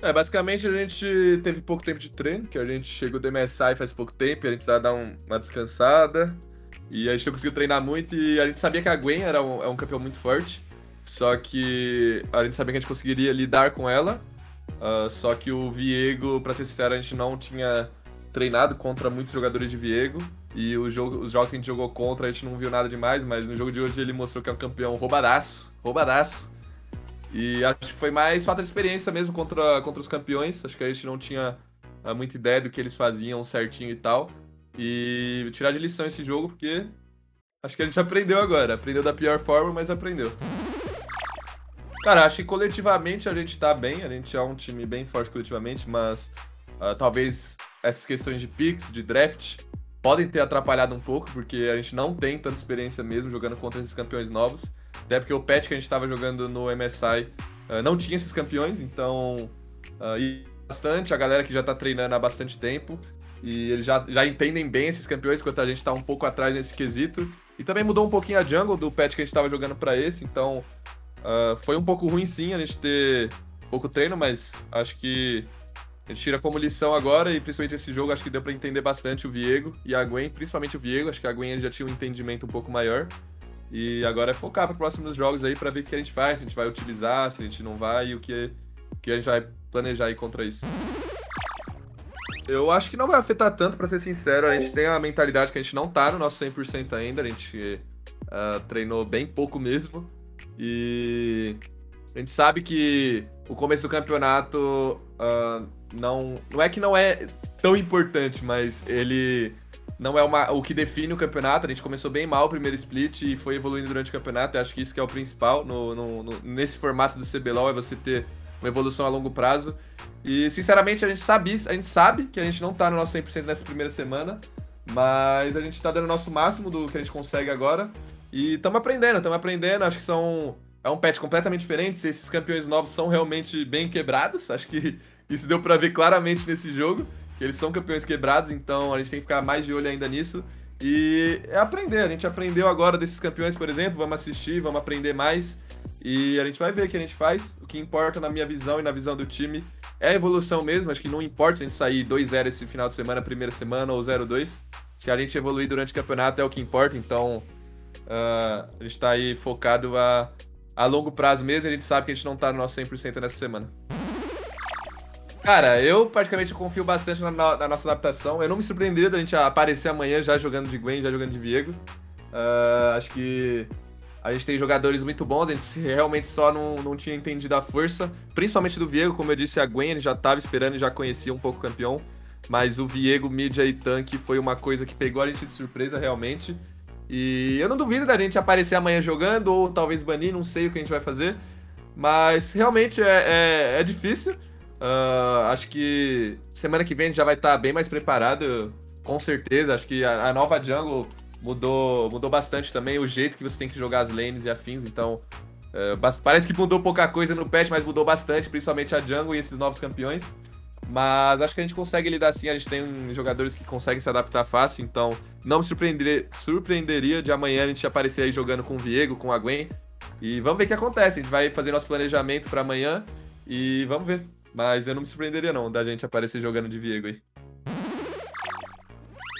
É, basicamente a gente teve pouco tempo de treino, que a gente chegou do MSI faz pouco tempo, e a gente precisava dar um, uma descansada. E a gente não conseguiu treinar muito e a gente sabia que a Gwen era um, é um campeão muito forte. Só que a gente sabia que a gente conseguiria lidar com ela. Uh, só que o Viego, pra ser sincero, a gente não tinha treinado contra muitos jogadores de Viego. E jogo, os jogos que a gente jogou contra, a gente não viu nada demais, mas no jogo de hoje ele mostrou que é um campeão roubadaço, roubadaço. E acho que foi mais falta de experiência mesmo contra, contra os campeões. Acho que a gente não tinha uh, muita ideia do que eles faziam certinho e tal. E tirar de lição esse jogo, porque acho que a gente aprendeu agora. Aprendeu da pior forma, mas aprendeu. Cara, acho que coletivamente a gente tá bem. A gente é um time bem forte coletivamente, mas uh, talvez essas questões de picks, de draft, podem ter atrapalhado um pouco, porque a gente não tem tanta experiência mesmo jogando contra esses campeões novos. Até porque o patch que a gente estava jogando no MSI uh, ah, não tinha esses campeões, então. Uh, e bastante, a galera que já tá treinando há bastante tempo. E eles já, já entendem bem esses campeões, enquanto a gente tá um pouco atrás nesse quesito. E também mudou um pouquinho a jungle do patch que a gente tava jogando para esse, então. Uh, foi um pouco ruim sim a gente ter pouco treino, mas acho que a gente tira como lição agora, e principalmente esse jogo, acho que deu para entender bastante o Viego e a Gwen, principalmente o Viego, acho que a Gwen já tinha um entendimento um pouco maior. E agora é focar para próximos jogos aí para ver o que a gente faz, se a gente vai utilizar, se a gente não vai e o que, que a gente vai planejar aí contra isso. Eu acho que não vai afetar tanto, para ser sincero. A gente tem a mentalidade que a gente não tá no nosso 100% ainda. A gente uh, treinou bem pouco mesmo. E a gente sabe que o começo do campeonato uh, não, não é que não é tão importante, mas ele não é uma, o que define o campeonato. A gente começou bem mal o primeiro split e foi evoluindo durante o campeonato. Eu acho que isso que é o principal no, no, no, nesse formato do CBLOL, é você ter uma evolução a longo prazo. E, sinceramente, a gente sabe, a gente sabe que a gente não tá no nosso 100% nessa primeira semana, mas a gente tá dando o nosso máximo do que a gente consegue agora. E estamos aprendendo, estamos aprendendo. Acho que são é um patch completamente diferente. Se esses campeões novos são realmente bem quebrados, acho que isso deu para ver claramente nesse jogo, que eles são campeões quebrados, então a gente tem que ficar mais de olho ainda nisso. E é aprender, a gente aprendeu agora desses campeões, por exemplo, vamos assistir, vamos aprender mais. E a gente vai ver o que a gente faz. O que importa na minha visão e na visão do time é a evolução mesmo. Acho que não importa se a gente sair 2-0 esse final de semana, primeira semana, ou 0-2. Se a gente evoluir durante o campeonato é o que importa. Então uh, a gente está aí focado a, a longo prazo mesmo. A gente sabe que a gente não está no nosso 100% nessa semana. Cara, eu praticamente confio bastante na, na, nossa adaptação. Eu não me surpreenderia da gente aparecer amanhã já jogando de Gwen, já jogando de Viego. Uh, acho que a gente tem jogadores muito bons, a gente realmente só não, não tinha entendido a força, principalmente do Viego, como eu disse, a Gwen ele já estava esperando e já conhecia um pouco o campeão, mas o Viego, mídia e tanque foi uma coisa que pegou a gente de surpresa realmente. E eu não duvido da gente aparecer amanhã jogando, ou talvez banir, não sei o que a gente vai fazer, mas realmente é, é, é difícil. Uh, acho que semana que vem a gente já vai estar bem mais preparado, com certeza. Acho que a, a nova jungle mudou, mudou bastante também o jeito que você tem que jogar as lanes e afins, então uh, parece que mudou pouca coisa no patch, mas mudou bastante, principalmente a jungle e esses novos campeões. Mas acho que a gente consegue lidar assim, a gente tem jogadores que conseguem se adaptar fácil, então não me surpreenderia, surpreenderia de amanhã a gente aparecer aí jogando com o Viego, com a Gwen. E vamos ver o que acontece, a gente vai fazer nosso planejamento para amanhã e vamos ver. Mas eu não me surpreenderia não da gente aparecer jogando de Viego aí.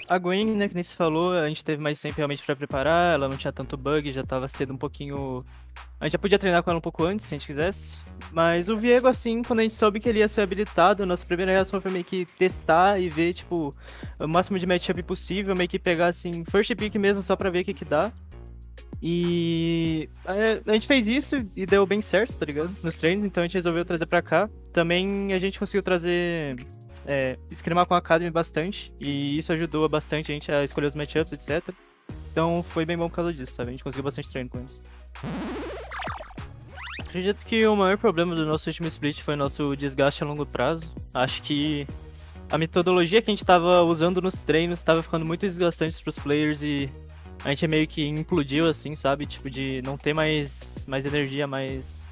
A Gwen, né, que nem se falou, a gente teve mais tempo realmente para preparar, ela não tinha tanto bug, já tava sendo um pouquinho. A gente já podia treinar com ela um pouco antes, se a gente quisesse. Mas o Viego, assim, quando a gente soube que ele ia ser habilitado, nossa primeira reação foi meio que testar e ver, tipo, o máximo de matchup possível, meio que pegar, assim, first pick mesmo só pra ver o que que dá. E a gente fez isso e deu bem certo, tá ligado? Nos treinos, então a gente resolveu trazer pra cá. Também a gente conseguiu trazer é, escrimar com a Academy bastante, e isso ajudou bastante a gente a escolher os matchups, etc. Então foi bem bom por causa disso, sabe? A gente conseguiu bastante treino com eles. Acredito que o maior problema do nosso último split foi nosso desgaste a longo prazo. Acho que a metodologia que a gente estava usando nos treinos estava ficando muito desgastante para os players e a gente meio que implodiu assim, sabe? Tipo, de não ter mais, mais energia, mais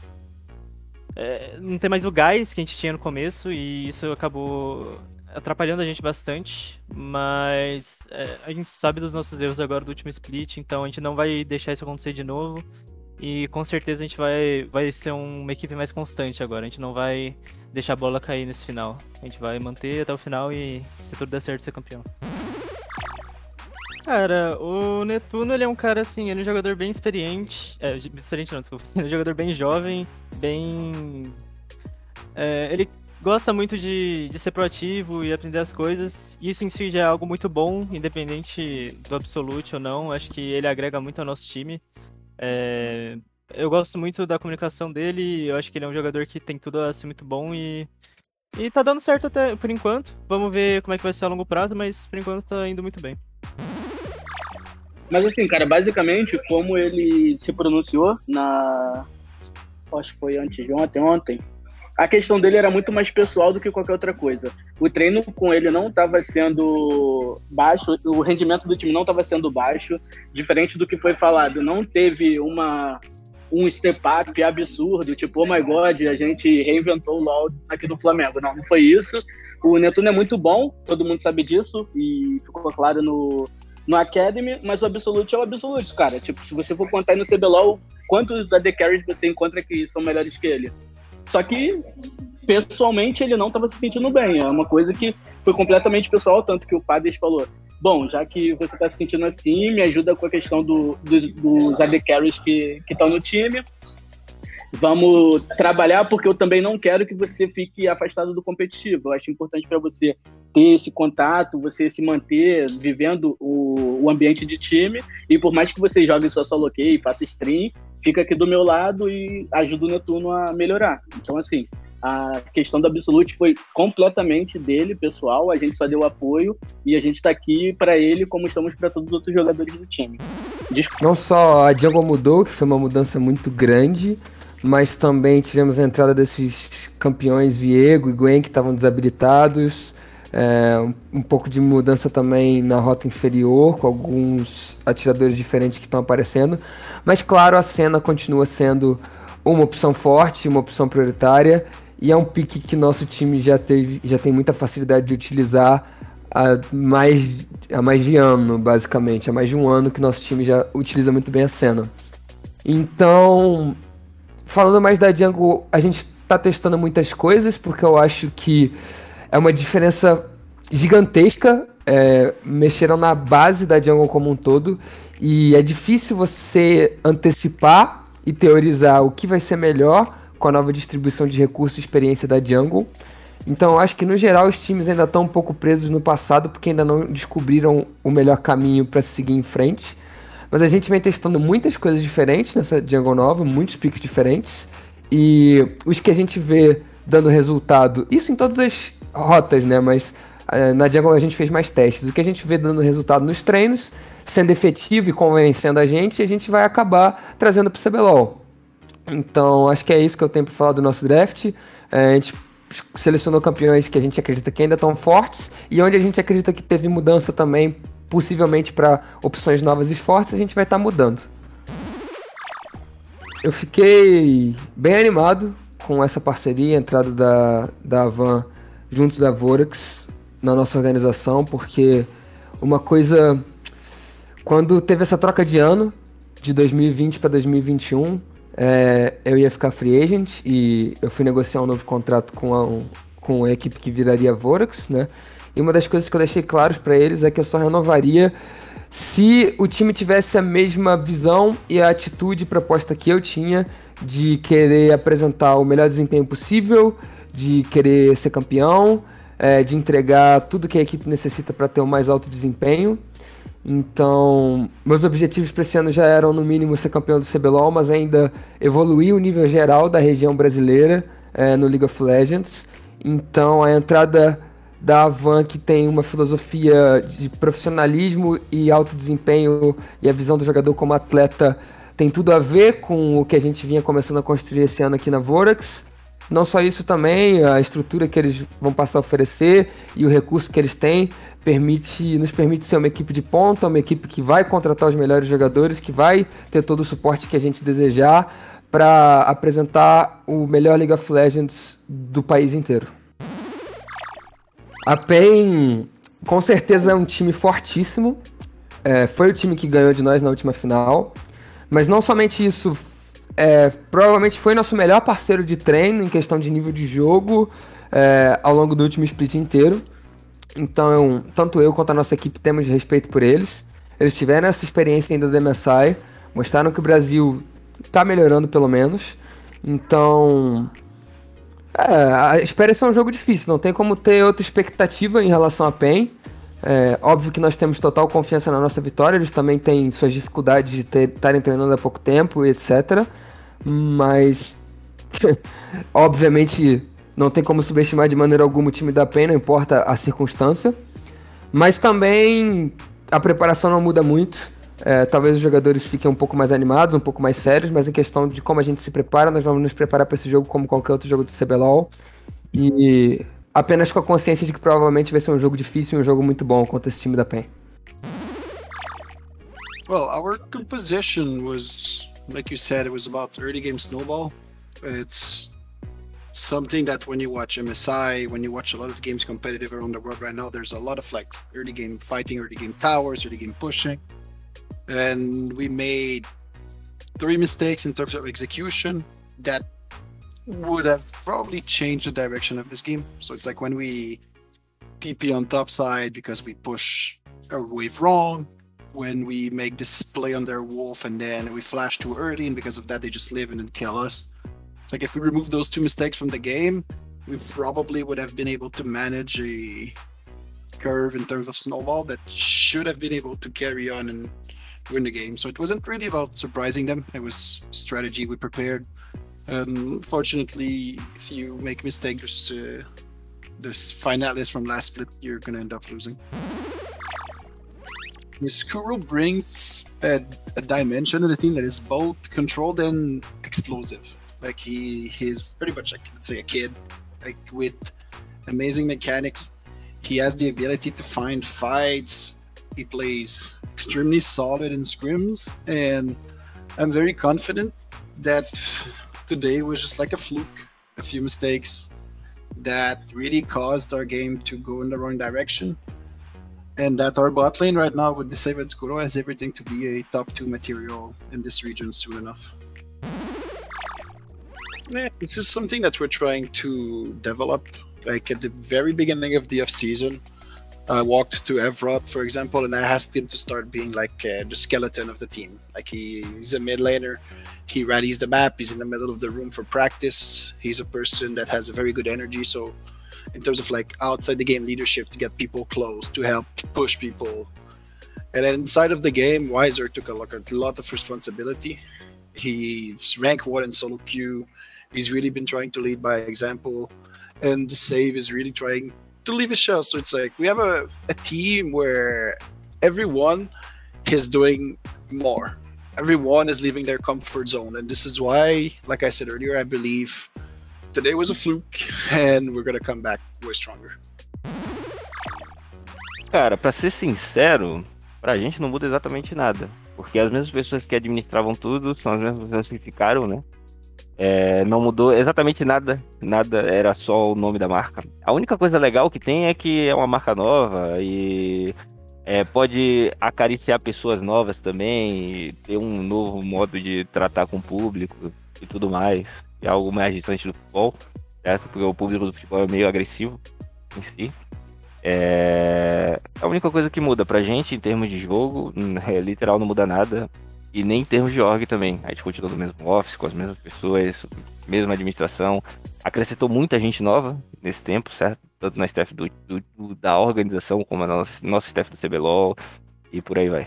é, não tem mais o gás que a gente tinha no começo e isso acabou atrapalhando a gente bastante, mas é, a gente sabe dos nossos erros agora do último split, então a gente não vai deixar isso acontecer de novo. E com certeza a gente vai, vai ser uma equipe mais constante agora. A gente não vai deixar a bola cair nesse final. A gente vai manter até o final e, se tudo der certo, ser campeão. Cara, o Netuno, ele é um cara assim, ele é um jogador bem experiente. É, experiente não, desculpa. Ele é um jogador bem jovem, bem. É, ele gosta muito de, de ser proativo e aprender as coisas. Isso em si já é algo muito bom, independente do Absolute ou não. Acho que ele agrega muito ao nosso time. É, eu gosto muito da comunicação dele. Eu acho que ele é um jogador que tem tudo a ser muito bom e. E tá dando certo até por enquanto. Vamos ver como é que vai ser a longo prazo, mas por enquanto tá indo muito bem. Mas assim, cara, basicamente, como ele se pronunciou na. Acho que foi antes de ontem, ontem. A questão dele era muito mais pessoal do que qualquer outra coisa. O treino com ele não estava sendo baixo, o rendimento do time não estava sendo baixo, diferente do que foi falado. Não teve uma um step up absurdo, tipo, oh my god, a gente reinventou o LoL aqui no Flamengo. Não, não foi isso. O Netuno é muito bom, todo mundo sabe disso, e ficou claro no, no Academy, mas o Absolute é o Absolute, cara. Tipo, se você for contar aí no CBLOL, quantos AD Carries você encontra que são melhores que ele? Só que, pessoalmente, ele não estava se sentindo bem. É uma coisa que foi completamente pessoal, tanto que o Padres falou, bom, já que você está se sentindo assim, me ajuda com a questão do, dos, dos AD Carries que estão no time. Vamos trabalhar porque eu também não quero que você fique afastado do competitivo. Eu acho importante para você ter esse contato, você se manter vivendo o, o ambiente de time. E por mais que você jogue só solo e faça stream, fica aqui do meu lado e ajuda o Netuno a melhorar. Então, assim, a questão do Absolute foi completamente dele, pessoal. A gente só deu apoio e a gente está aqui para ele como estamos para todos os outros jogadores do time. Desculpa. Não só a Jungle mudou, que foi uma mudança muito grande, mas também tivemos a entrada desses campeões Viego e Gwen que estavam desabilitados. É, um, pouco de mudança também na rota inferior, com alguns atiradores diferentes que estão aparecendo. Mas claro, a cena continua sendo uma opção forte, uma opção prioritária e é um pique que nosso time já, teve, já tem muita facilidade de utilizar há mais, há mais de ano, basicamente. Há mais de um ano que nosso time já utiliza muito bem a cena. Então, falando mais da Django, a gente está testando muitas coisas, porque eu acho que é uma diferença gigantesca. É, mexeram na base da Django como um todo. E é difícil você antecipar e teorizar o que vai ser melhor com a nova distribuição de recursos e experiência da Jungle. Então eu acho que no geral os times ainda estão um pouco presos no passado porque ainda não descobriram o melhor caminho para seguir em frente. Mas a gente vem testando muitas coisas diferentes nessa Jungle nova, muitos picks diferentes. E os que a gente vê dando resultado, isso em todas as rotas, né? Mas uh, na Jungle a gente fez mais testes. O que a gente vê dando resultado nos treinos, sendo efetivo e convencendo a gente, a gente vai acabar trazendo para o CBLOL. Então, acho que é isso que eu tenho para falar do nosso draft. É, a gente selecionou campeões que a gente acredita que ainda estão fortes e onde a gente acredita que teve mudança também, possivelmente para opções novas e fortes, a gente vai estar tá mudando. Eu fiquei bem animado com essa parceria, a entrada da, da Avan junto da Vorax na nossa organização, porque uma coisa. Quando teve essa troca de ano, de 2020 para 2021, é, eu ia ficar free agent e eu fui negociar um novo contrato com a, com a equipe que viraria Vorax, né? E uma das coisas que eu deixei claros para eles é que eu só renovaria se o time tivesse a mesma visão e a atitude proposta que eu tinha de querer apresentar o melhor desempenho possível, de querer ser campeão, é, de entregar tudo que a equipe necessita para ter o mais alto desempenho. Então, meus objetivos para esse ano já eram, no mínimo, ser campeão do CBLOL, mas ainda evoluir o nível geral da região brasileira é, no League of Legends. Então, a entrada da Avan, que tem uma filosofia de profissionalismo e alto desempenho e a visão do jogador como atleta, tem tudo a ver com o que a gente vinha começando a construir esse ano aqui na Vorax. Não só isso também, a estrutura que eles vão passar a oferecer e o recurso que eles têm permite, nos permite ser uma equipe de ponta, uma equipe que vai contratar os melhores jogadores, que vai ter todo o suporte que a gente desejar para apresentar o melhor League of Legends do país inteiro. A PEN com certeza é um time fortíssimo. É, foi o time que ganhou de nós na última final. Mas não somente isso é, provavelmente foi nosso melhor parceiro de treino em questão de nível de jogo é, ao longo do último split inteiro. Então, tanto eu quanto a nossa equipe temos respeito por eles. Eles tiveram essa experiência ainda do MSI, mostraram que o Brasil está melhorando pelo menos. Então, é, espera ser um jogo difícil, não tem como ter outra expectativa em relação a PEN. É, óbvio que nós temos total confiança na nossa vitória, eles também têm suas dificuldades de estarem treinando há pouco tempo, etc. Mas, obviamente, não tem como subestimar de maneira alguma o time da PEN, não importa a circunstância. Mas também a preparação não muda muito. É, talvez os jogadores fiquem um pouco mais animados, um pouco mais sérios, mas em questão de como a gente se prepara, nós vamos nos preparar para esse jogo como qualquer outro jogo do CBLOL. E apenas com a consciência de que provavelmente vai ser um jogo difícil e um jogo muito bom contra esse time da PEN. Well, our composition was, like you said, it was about early game snowball. It's something that when you watch MSI, when you watch a lot of games competitive around the world right now, there's a lot of like early game fighting, early game towers, early game pushing. And we made three mistakes in terms of execution that would have probably changed the direction of this game. So it's like when we TP on top side because we push a wave wrong, when we make display on their wolf and then we flash too early, and because of that they just live and kill us. It's Like if we remove those two mistakes from the game, we probably would have been able to manage a curve in terms of snowball that should have been able to carry on and win the game. So it wasn't really about surprising them. It was strategy we prepared. Unfortunately, if you make mistakes, uh, this finalist from last split, you're gonna end up losing. Miskuro brings a, a dimension of the team that is both controlled and explosive. Like he he's pretty much like let's say a kid, like with amazing mechanics. He has the ability to find fights. He plays extremely solid in scrims, and I'm very confident that today was just like a fluke, a few mistakes that really caused our game to go in the wrong direction. And that our bot lane right now with the Saved Skuro has everything to be a top two material in this region soon enough. Yeah, this is something that we're trying to develop. Like at the very beginning of the off season, I walked to Evrot, for example, and I asked him to start being like uh, the skeleton of the team. Like he, he's a mid laner, he rallies the map, he's in the middle of the room for practice. He's a person that has a very good energy. So, in terms of like outside the game leadership, to get people close, to help push people. And then inside of the game, Weiser took a, lot of responsibility. He's rank one in solo queue He's really been trying to lead by example, and save is really trying to leave a shell. So it's like we have a, a team where everyone is doing more. Everyone is leaving their comfort zone, and this is why, like I said earlier, I believe today was a fluke, and we're gonna come back way stronger. Cara, para ser sincero, pra gente não muda exatamente nada. Porque as mesmas pessoas que administravam tudo são as mesmas pessoas que ficaram, né? É, não mudou exatamente nada, nada, era só o nome da marca. A única coisa legal que tem é que é uma marca nova e é, pode acariciar pessoas novas também, ter um novo modo de tratar com o público e tudo mais. É algo mais distante do futebol, certo? Porque o público do futebol é meio agressivo em si. É... A única coisa que muda pra gente em termos de jogo, é, literal, não muda nada. E nem em termos de org também. A gente continua no mesmo office, com as mesmas pessoas, mesma administração. Acrescentou muita gente nova nesse tempo, certo? Tanto na staff do, do da organização como na nossa, nosso staff do CBLOL e por aí vai.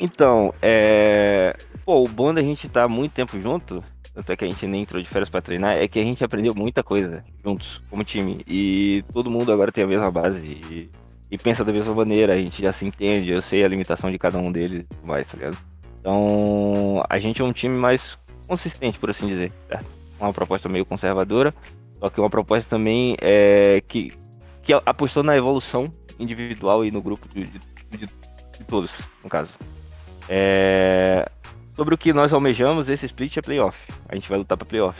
Então, é. Pô, o bom da gente estar tá muito tempo junto, tanto é que a gente nem entrou de férias para treinar, é que a gente aprendeu muita coisa juntos, como time. E todo mundo agora tem a mesma base. E e pensa da mesma maneira, a gente já se entende, eu sei a limitação de cada um deles e mais, tá ligado? Então, a gente é um time mais consistente, por assim dizer, certo? Uma proposta meio conservadora, só que uma proposta também é, que, que apostou na evolução individual e no grupo de, de, de, de todos, no caso. É, sobre o que nós almejamos, esse split é playoff. A gente vai lutar para playoff.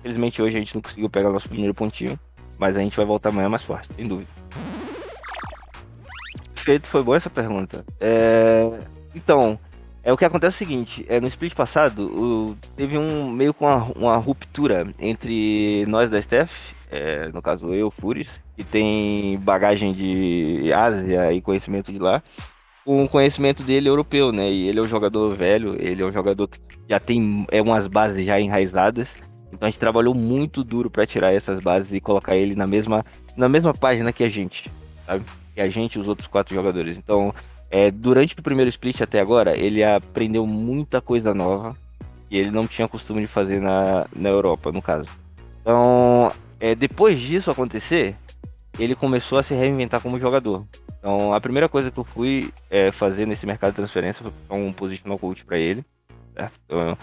Infelizmente hoje a gente não conseguiu pegar nosso primeiro pontinho, mas a gente vai voltar amanhã mais forte, sem dúvida foi boa essa pergunta. É... Então, É o que acontece é o seguinte, é, no split passado, o, teve um meio com uma, uma, ruptura entre nós da staff, é, no caso eu, Furis, que tem bagagem de Ásia e conhecimento de lá, com o conhecimento dele europeu, né? E ele é um jogador velho, ele é um jogador que já tem é, umas bases já enraizadas. Então a gente trabalhou muito duro para tirar essas bases e colocar ele na mesma, na mesma página que a gente, sabe? Que a gente e os outros quatro jogadores. Então, é, durante o primeiro split até agora, ele aprendeu muita coisa nova e ele não tinha costume de fazer na, na Europa, no caso. Então, é, depois disso acontecer, ele começou a se reinventar como jogador. Então, a primeira coisa que eu fui é, fazer nesse mercado de transferência foi um positional coach para ele. Então,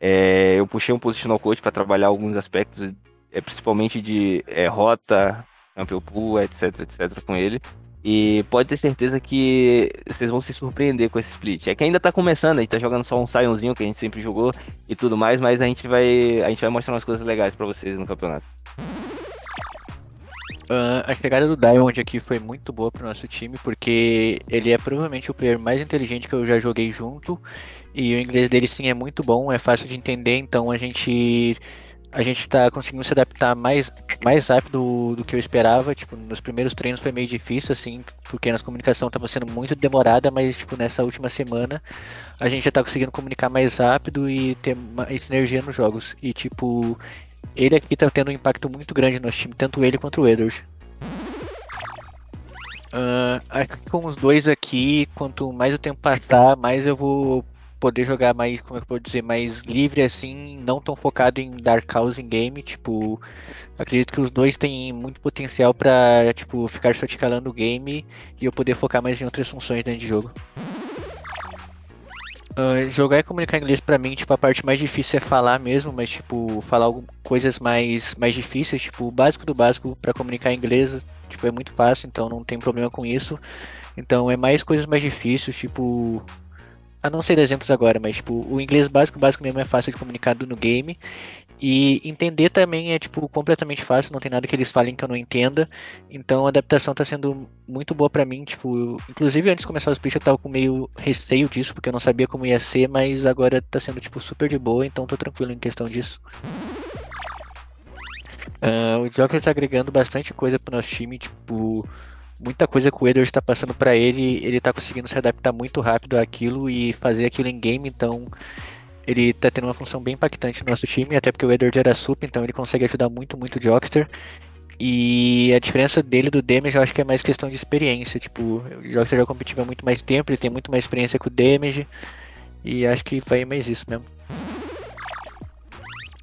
é, eu puxei um positional coach para trabalhar alguns aspectos, é, principalmente de é, rota, campeão pool, etc, etc, com ele. E pode ter certeza que vocês vão se surpreender com esse split. É que ainda tá começando, a gente tá jogando só um Sionzinho que a gente sempre jogou e tudo mais, mas a gente vai, a gente vai mostrar umas coisas legais para vocês no campeonato. Uh, a chegada do Diamond aqui foi muito boa pro nosso time, porque ele é provavelmente o player mais inteligente que eu já joguei junto. E o inglês dele sim é muito bom, é fácil de entender, então a gente a gente está conseguindo se adaptar mais, mais rápido do que eu esperava. Tipo, nos primeiros treinos foi meio difícil, assim, porque nossa comunicação estava sendo muito demorada, mas tipo, nessa última semana a gente já está conseguindo comunicar mais rápido e ter mais sinergia nos jogos. E tipo, ele aqui tá tendo um impacto muito grande no nosso time, tanto ele quanto o Edward. Uh, com os dois aqui, quanto mais o tempo passar, mais eu vou poder jogar mais, como é que eu dizer, mais livre assim, não tão focado em dar caos em game, tipo, acredito que os dois têm muito potencial para tipo, ficar só o game e eu poder focar mais em outras funções dentro de jogo. Uh, jogar e comunicar inglês para mim, tipo, a parte mais difícil é falar mesmo, mas tipo, falar coisas mais, mais difíceis, tipo, o básico do básico para comunicar inglês, tipo, é muito fácil, então não tem problema com isso. Então é mais coisas mais difíceis, tipo, a não ser exemplos agora, mas tipo, o inglês básico, básico mesmo é fácil de comunicar no game. E entender também é, tipo, completamente fácil, não tem nada que eles falem que eu não entenda. Então a adaptação tá sendo muito boa para mim, tipo, inclusive antes de começar o split eu tava com meio receio disso, porque eu não sabia como ia ser, mas agora tá sendo, tipo, super de boa, então tô tranquilo em questão disso. Uh, o Joker tá agregando bastante coisa pro nosso time, tipo, muita coisa que o Edward está passando para ele, ele tá conseguindo se adaptar muito rápido àquilo e fazer aquilo em game, então ele tá tendo uma função bem impactante no nosso time, até porque o Edward era sup, então ele consegue ajudar muito, muito o Jockster. E a diferença dele do Damage eu acho que é mais questão de experiência. Tipo, o Jockster já competiu há muito mais tempo, ele tem muito mais experiência com o Damage. E acho que vai mais isso mesmo.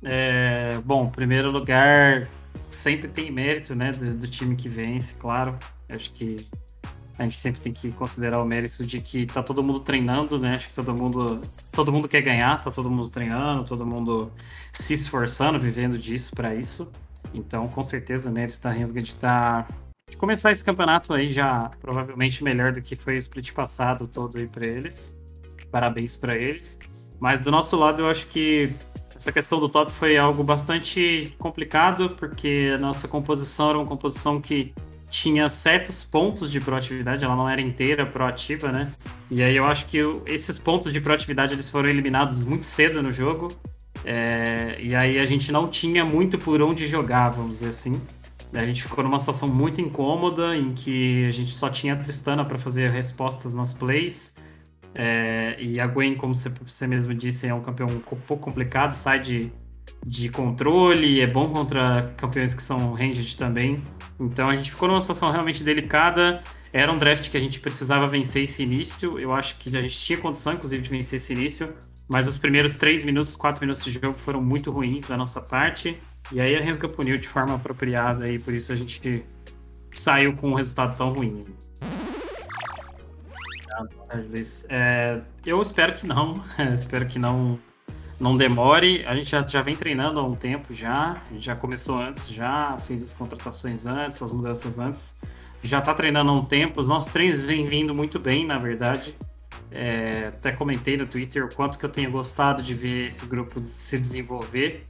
É, bom, primeiro lugar sempre tem mérito, né, do, do time que vence, claro. Acho que a gente sempre tem que considerar o mérito de que tá todo mundo treinando, né? Acho que todo mundo, todo mundo quer ganhar, tá todo mundo treinando, todo mundo se esforçando, vivendo disso para isso. Então, com certeza, mérito da Rensga de tá de começar esse campeonato aí já provavelmente melhor do que foi o split passado todo aí para eles. Parabéns para eles. Mas do nosso lado, eu acho que essa questão do top foi algo bastante complicado, porque a nossa composição era uma composição que tinha certos pontos de proatividade, ela não era inteira proativa, né? E aí eu acho que esses pontos de proatividade eles foram eliminados muito cedo no jogo. É, e aí a gente não tinha muito por onde jogar, vamos dizer assim. A gente ficou numa situação muito incômoda em que a gente só tinha a Tristana para fazer respostas nas plays. É, e a Gwen, como você, mesmo disse, é um campeão um pouco complicado, sai de de controle, é bom contra campeões que são ranged também. Então a gente ficou numa situação realmente delicada. Era um draft que a gente precisava vencer esse início. Eu acho que a gente tinha condição, inclusive, de vencer esse início. Mas os primeiros 3 minutos, 4 minutos de jogo foram muito ruins da nossa parte. E aí a Rensga puniu de forma apropriada e por isso a gente saiu com um resultado tão ruim. É, eu espero que não. espero que não não demore. A gente já, já vem treinando há um tempo já. A gente já começou antes, já fez as contratações antes, as mudanças antes. Já está treinando há um tempo. Os nossos treinos vêm vindo muito bem, na verdade. É, até comentei no Twitter o quanto que eu tenho gostado de ver esse grupo se desenvolver.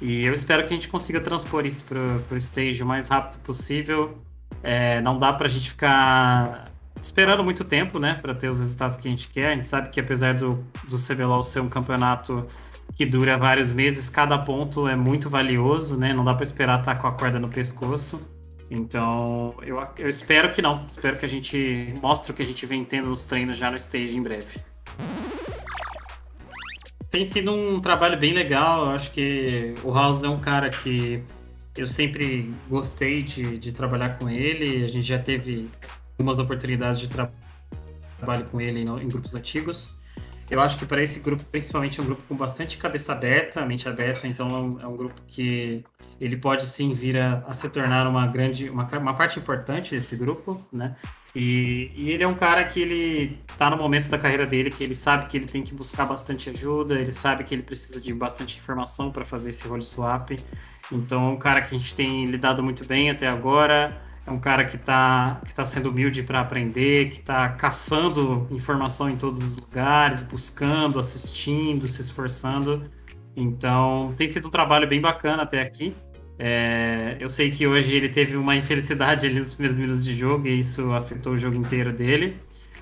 E eu espero que a gente consiga transpor isso para o stage o mais rápido possível. É, não dá para a gente ficar esperando muito tempo, né, para ter os resultados que a gente quer. A gente sabe que apesar do, do CBLOL ser um campeonato que dura vários meses, cada ponto é muito valioso, né? Não dá para esperar estar tá com a corda no pescoço. Então, eu, eu espero que não. Espero que a gente mostre o que a gente vem tendo nos treinos já no stage em breve. Tem sido um trabalho bem legal. Eu acho que o House é um cara que eu sempre gostei de, de trabalhar com ele. A gente já teve algumas oportunidades de tra trabalho com ele em, em grupos antigos. Eu acho que para esse grupo, principalmente, é um grupo com bastante cabeça aberta, mente aberta, então é um, é um grupo que ele pode sim vir a, a, se tornar uma grande, uma, uma parte importante desse grupo, né? E, e, ele é um cara que ele tá no momento da carreira dele que ele sabe que ele tem que buscar bastante ajuda, ele sabe que ele precisa de bastante informação para fazer esse role swap. Então é um cara que a gente tem lidado muito bem até agora é um cara que está que tá sendo humilde para aprender, que está caçando informação em todos os lugares, buscando, assistindo, se esforçando. Então, tem sido um trabalho bem bacana até aqui. É, eu sei que hoje ele teve uma infelicidade ali nos primeiros minutos de jogo e isso afetou o jogo inteiro dele.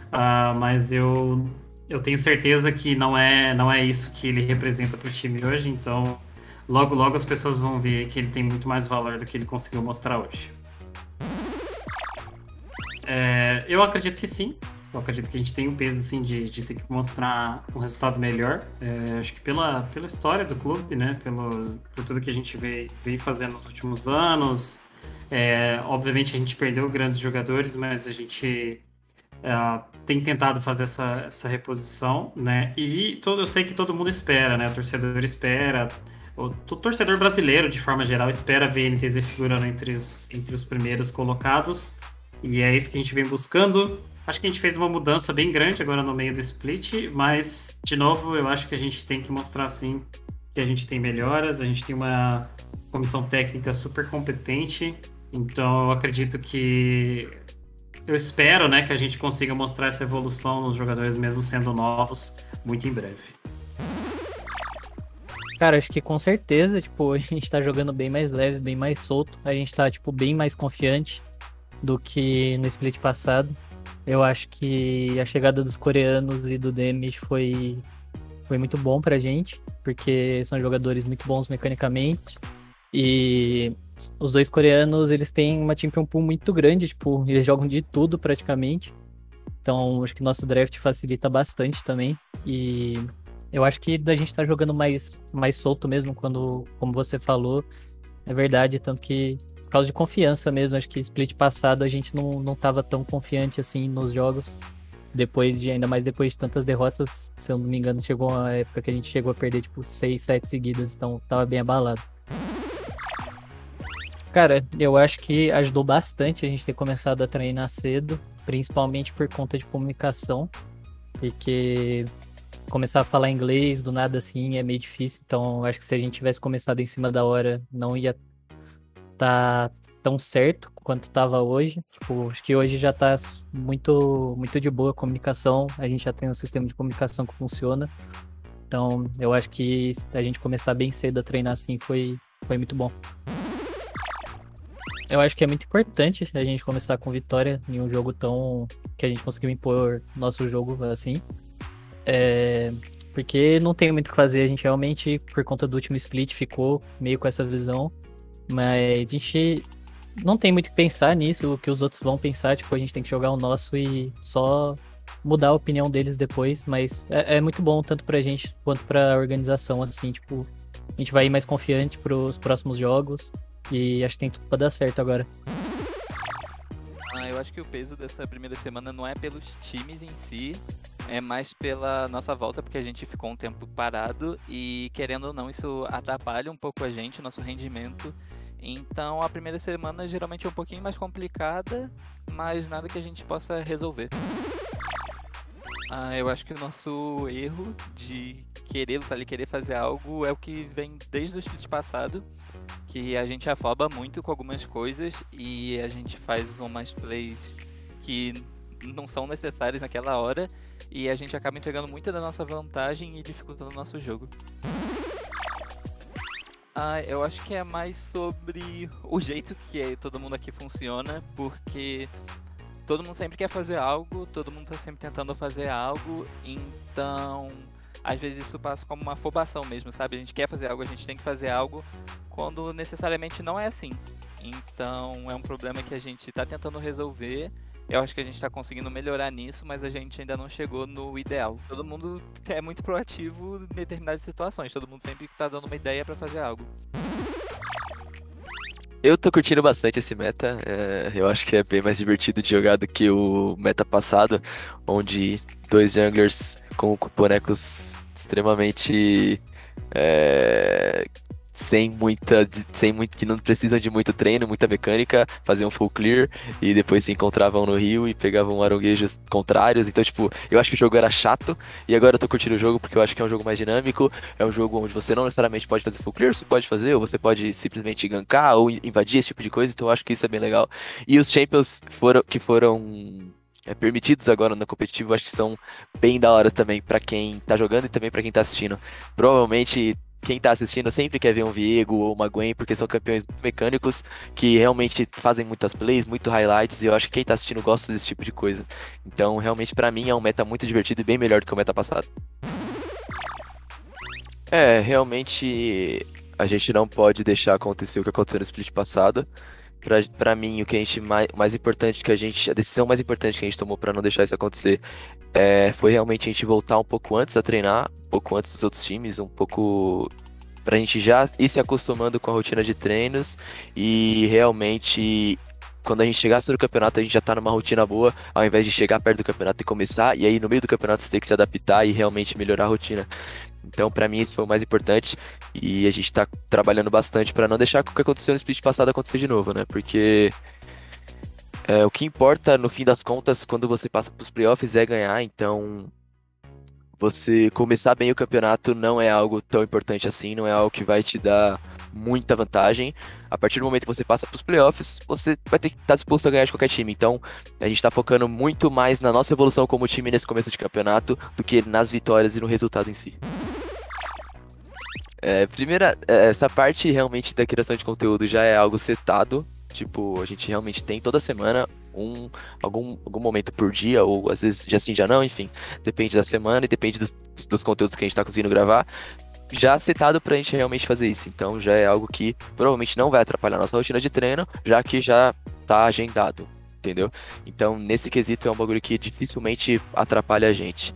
Uh, mas eu, eu tenho certeza que não é, não é isso que ele representa para o time hoje. Então, logo, logo as pessoas vão ver que ele tem muito mais valor do que ele conseguiu mostrar hoje. É, eu acredito que sim. Eu acredito que a gente tem um peso assim, de, de ter que mostrar um resultado melhor. É, acho que pela, pela história do clube, né? Pelo, por tudo que a gente veio, veio fazendo nos últimos anos. É, obviamente a gente perdeu grandes jogadores, mas a gente é, tem tentado fazer essa, essa reposição, né? E todo, eu sei que todo mundo espera, né? O torcedor espera. O, o torcedor brasileiro, de forma geral, espera ver a NTZ figurando entre os, entre os primeiros colocados. E é isso que a gente vem buscando. Acho que a gente fez uma mudança bem grande agora no meio do split, mas, de novo, eu acho que a gente tem que mostrar, sim, que a gente tem melhoras, a gente tem uma comissão técnica super competente, então eu acredito que. Eu espero né, que a gente consiga mostrar essa evolução nos jogadores, mesmo sendo novos, muito em breve. Cara, acho que com certeza, tipo, a gente tá jogando bem mais leve, bem mais solto, a gente tá, tipo, bem mais confiante do que no split passado. Eu acho que a chegada dos coreanos e do Demis foi, foi muito bom pra gente, porque são jogadores muito bons mecanicamente. E os dois coreanos, eles têm uma champion pool muito grande, tipo, eles jogam de tudo praticamente. Então, acho que nosso draft facilita bastante também. E eu acho que a gente tá jogando mais, mais solto mesmo, quando, como você falou, é verdade. Tanto que causa de confiança mesmo. Acho que split passado a gente não, não tava tão confiante assim nos jogos. Depois de, ainda mais depois de tantas derrotas, se eu não me engano, chegou uma época que a gente chegou a perder tipo 6, 7 seguidas, então tava bem abalado. Cara, eu acho que ajudou bastante a gente ter começado a treinar cedo, principalmente por conta de comunicação, porque começar a falar inglês do nada assim é meio difícil, então acho que se a gente tivesse começado em cima da hora, não ia tá tão certo quanto estava hoje. Tipo, acho que hoje já está muito, muito de boa a comunicação. A gente já tem um sistema de comunicação que funciona. Então, eu acho que a gente começar bem cedo a treinar assim foi, foi muito bom. Eu acho que é muito importante a gente começar com vitória em um jogo tão. que a gente conseguiu impor nosso jogo assim. É, porque não tem muito o que fazer, a gente realmente, por conta do último split, ficou meio com essa visão. Mas a gente não tem muito que pensar nisso, o que os outros vão pensar, tipo, a gente tem que jogar o nosso e só mudar a opinião deles depois, mas é, é muito bom tanto pra gente quanto pra organização, assim, tipo, a gente vai ir mais confiante pros próximos jogos e acho que tem tudo pra dar certo agora. Ah, eu acho que o peso dessa primeira semana não é pelos times em si, é mais pela nossa volta, porque a gente ficou um tempo parado e, querendo ou não, isso atrapalha um pouco a gente, nosso rendimento. Então a primeira semana geralmente é um pouquinho mais complicada, mas nada que a gente possa resolver. Ah, eu acho que o nosso erro de querer lutar e querer fazer algo é o que vem desde o split passado, que a gente afoba muito com algumas coisas e a gente faz umas plays que não são necessárias naquela hora e a gente acaba entregando muita da nossa vantagem e dificultando o nosso jogo. Ah, eu acho que é mais sobre o jeito que todo mundo aqui funciona, porque todo mundo sempre quer fazer algo, todo mundo tá sempre tentando fazer algo, então às vezes isso passa como uma afobação mesmo, sabe? A gente quer fazer algo, a gente tem que fazer algo, quando necessariamente não é assim. Então é um problema que a gente está tentando resolver. Eu acho que a gente está conseguindo melhorar nisso, mas a gente ainda não chegou no ideal. Todo mundo é muito proativo em determinadas situações, todo mundo sempre está dando uma ideia para fazer algo. Eu tô curtindo bastante esse meta. é, eu acho que é bem mais divertido de jogar do que o meta passado, onde dois junglers com, bonecos extremamente é, sem muita, sem muito, que não precisam de muito treino, muita mecânica, faziam full clear e depois se encontravam no rio e pegavam aronguejos contrários. Então, tipo, eu acho que o jogo era chato e agora eu tô curtindo o jogo porque eu acho que é um jogo mais dinâmico, é um jogo onde você não necessariamente pode fazer full clear, você pode fazer, ou você pode simplesmente gankar ou invadir esse tipo de coisa, então eu acho que isso é bem legal. E os champions foram, que foram é, permitidos agora no competitivo, acho que são bem da hora também pra quem tá jogando e também pra quem tá assistindo. Provavelmente quem tá assistindo sempre quer ver um Viego ou uma Gwen, porque são campeões mecânicos que realmente fazem muitas plays, muito highlights, e eu acho que quem tá assistindo gosta desse tipo de coisa. Então, realmente, pra mim, é um meta muito divertido e bem melhor do que o meta passado. É, realmente a gente não pode deixar acontecer o que aconteceu no split passado. Pra mim, o que a gente mais, mais importante que a gente. A decisão mais importante que a gente tomou pra não deixar isso acontecer é, foi realmente a gente voltar um pouco antes a treinar, um pouco antes dos outros times, um pouco pra gente já ir se acostumando com a rotina de treinos e realmente quando a gente chegasse no campeonato a gente já tá numa rotina boa, ao invés de chegar perto do campeonato e começar, e aí no meio do campeonato você tem que se adaptar e realmente melhorar a rotina. Então, pra mim, isso foi o mais importante. E a gente tá trabalhando bastante pra não deixar o que aconteceu no split passado acontecer de novo, né? Porque é, o que importa, no fim das contas, quando você passa pros playoffs é ganhar. Então, você começar bem o campeonato não é algo tão importante assim, não é algo que vai te dar muita vantagem. A partir do momento que você passa para os playoffs, você vai ter que estar disposto a ganhar de qualquer time. Então, a gente está focando muito mais na nossa evolução como time nesse começo de campeonato do que nas vitórias e no resultado em si. É, primeira, é, essa parte realmente da criação de conteúdo já é algo setado. Tipo, a gente realmente tem toda semana um algum, algum momento por dia, ou às vezes já sim, já não, enfim. Depende da semana e depende dos, dos conteúdos que a gente tá conseguindo gravar. Já setado pra gente realmente fazer isso. Então já é algo que provavelmente não vai atrapalhar a nossa rotina de treino, já que já tá agendado, entendeu? Então, nesse quesito é um bagulho que dificilmente atrapalha a gente.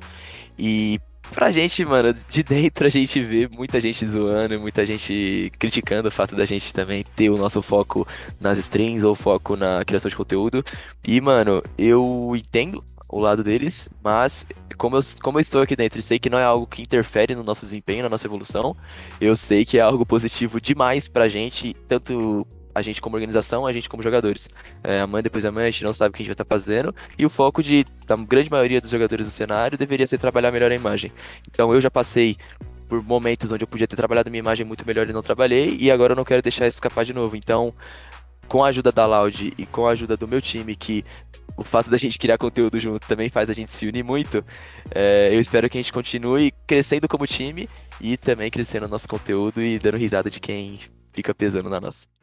E pra gente, mano, de dentro a gente vê muita gente zoando, muita gente criticando o fato da gente também ter o nosso foco nas streams ou foco na criação de conteúdo. E, mano, eu entendo o lado deles, mas como eu, como eu estou aqui dentro e sei que não é algo que interfere no nosso desempenho, na nossa evolução, eu sei que é algo positivo demais pra gente, tanto a gente como organização, a gente como jogadores. É, amanhã, depois de amanhã, a gente não sabe o que a gente vai estar fazendo. E o foco de, da grande maioria dos jogadores do cenário deveria ser trabalhar melhor a imagem. Então eu já passei por momentos onde eu podia ter trabalhado minha imagem muito melhor e não trabalhei, e agora eu não quero deixar isso escapar de novo. Então, com a ajuda da Loud e com a ajuda do meu time, que o fato da gente criar conteúdo junto também faz a gente se unir muito, é, eu espero que a gente continue crescendo como time e também crescendo no nosso conteúdo e dando risada de quem fica pesando na nossa.